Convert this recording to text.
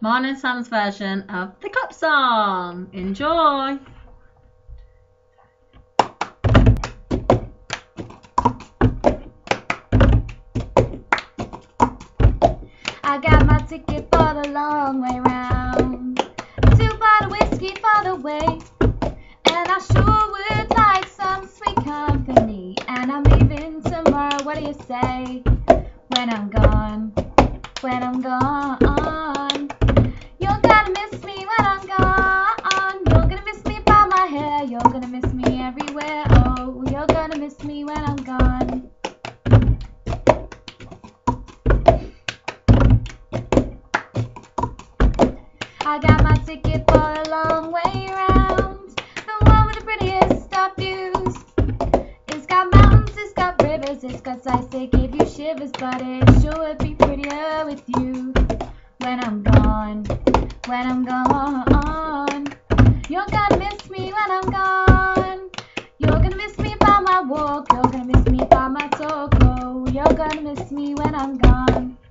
Mine and Sam's version of the clap song. Enjoy. I got my ticket for the long way round. Two bottle whiskey for the way. And I sure would like some sweet company. And I'm leaving tomorrow. What do you say? When I'm gone. When I'm gone. You're gonna miss me when I'm gone. You're gonna miss me by my hair. You're gonna miss me everywhere. Oh, you're gonna miss me when I'm gone. I got my ticket for a long way round. The one with the prettiest of views. It's got mountains, it's got rivers, it's got sights that give you shivers, but it sure would be prettier with you. When I'm gone, when I'm gone, you're gonna miss me when I'm gone. Miss me when I'm gone.